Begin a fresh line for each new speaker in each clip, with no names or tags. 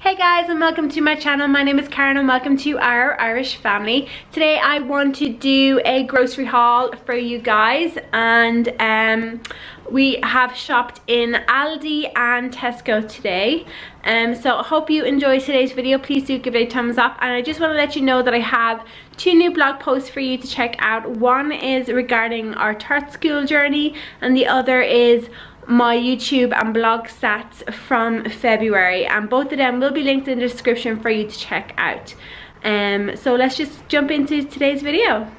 Hey guys and welcome to my channel. My name is Karen and welcome to our Irish family. Today I want to do a grocery haul for you guys and um, we have shopped in Aldi and Tesco today. Um, so I hope you enjoy today's video. Please do give it a thumbs up and I just want to let you know that I have two new blog posts for you to check out. One is regarding our Tot School journey and the other is my YouTube and blog stats from February and both of them will be linked in the description for you to check out. Um, so let's just jump into today's video.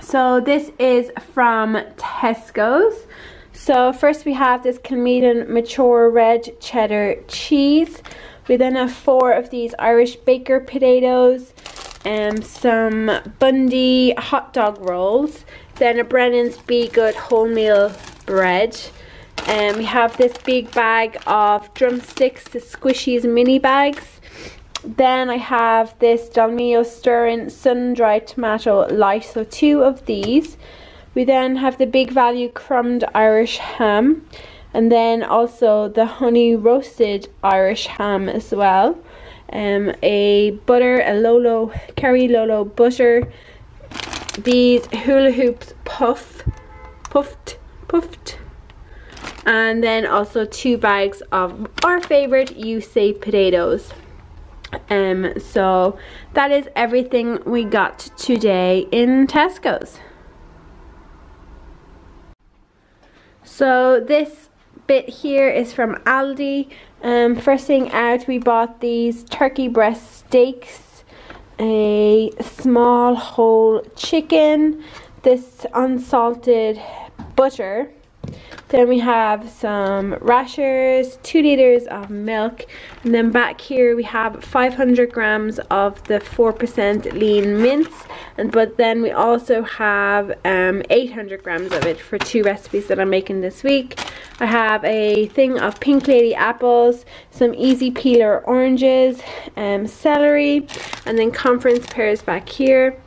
So this is from Tesco's. So first we have this Kilmeaden Mature Red Cheddar Cheese. We then have four of these Irish Baker potatoes, and um, some Bundy hot dog rolls, then a Brennan's Be Good wholemeal bread, and um, we have this big bag of drumsticks, the squashies mini bags. Then I have this Dolmio Stir In sun-dried tomato light, so two of these. We then have the big value crumbed Irish ham. And then also the honey roasted Irish ham as well. Um, a butter, a LowLow, Kerry LowLow butter. These hula hoops puff, puffed, puffed and then also two bags of our favorite you say potatoes. Um so that is everything we got today in Tesco's. So this bit here is from Aldi. Um first thing out we bought these turkey breast steaks a small whole chicken this unsalted butter then we have some rashers, two liters of milk, and then back here we have 500 grams of the 4% lean mince, and but then we also have um, 800 grams of it for two recipes that I'm making this week. I have a thing of pink lady apples, some easy peeler oranges, um, celery, and then conference pears back here.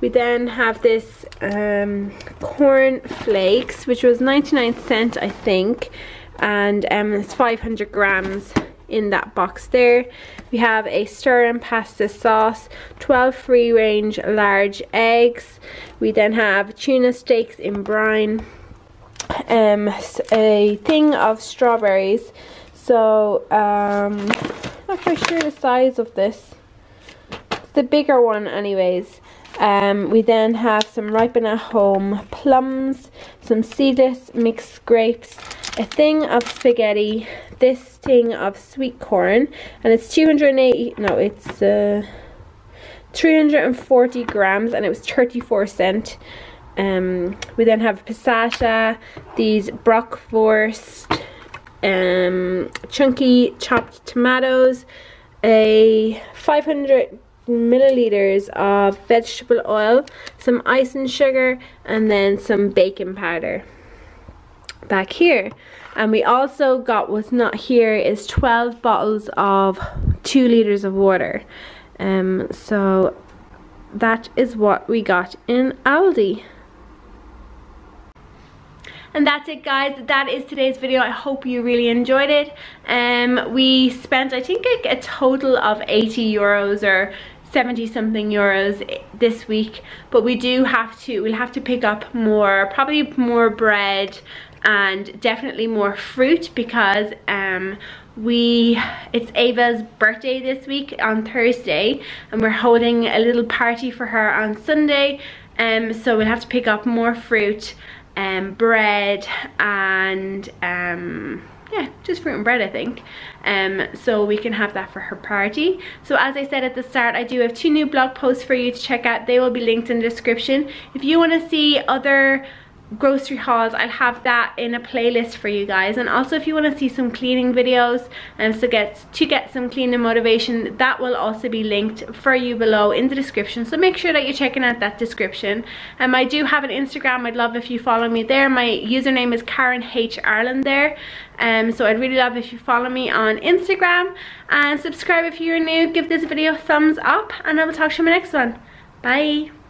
We then have this um, corn flakes, which was 99 cent, I think, and um, it's 500 grams in that box there. We have a stir and pasta sauce, 12 free range large eggs. We then have tuna steaks in brine, um, a thing of strawberries. So, um, not quite sure the size of this. The bigger one anyways. Um, we then have some ripen at home plums, some seedless mixed grapes, a thing of spaghetti, this thing of sweet corn, and it's 280, no, it's uh, 340 grams, and it was 34 cent. Um, we then have passata, these Bockwurst, um, chunky chopped tomatoes, a 500 milliliters of vegetable oil, some icing sugar, and then some baking powder back here. And we also got what's not here is 12 bottles of 2 liters of water. Um, so that is what we got in Aldi. And that's it guys, that is today's video. I hope you really enjoyed it. Um, we spent I think a, a total of 80 euros or 70 something euros this week but we do have to we'll have to pick up more probably more bread and definitely more fruit because um we it's Ava's birthday this week on Thursday and we're holding a little party for her on Sunday. Um so we'll have to pick up more fruit and um, bread and um yeah, just fruit and bread I think. Um, so we can have that for her party. So as I said at the start, I do have two new blog posts for you to check out. They will be linked in the description. If you want to see other grocery hauls i'll have that in a playlist for you guys. And also if you want to see some cleaning videos and so get to get some cleaning motivation that will also be linked for you below in the description. So make sure that you're checking out that description. Um i do have an instagram i'd love if you follow me there. My username is karen h. Ireland there. Um so i'd really love if you follow me on instagram. And subscribe if you're new give this video a thumbs up and i will talk to you in my next one. Bye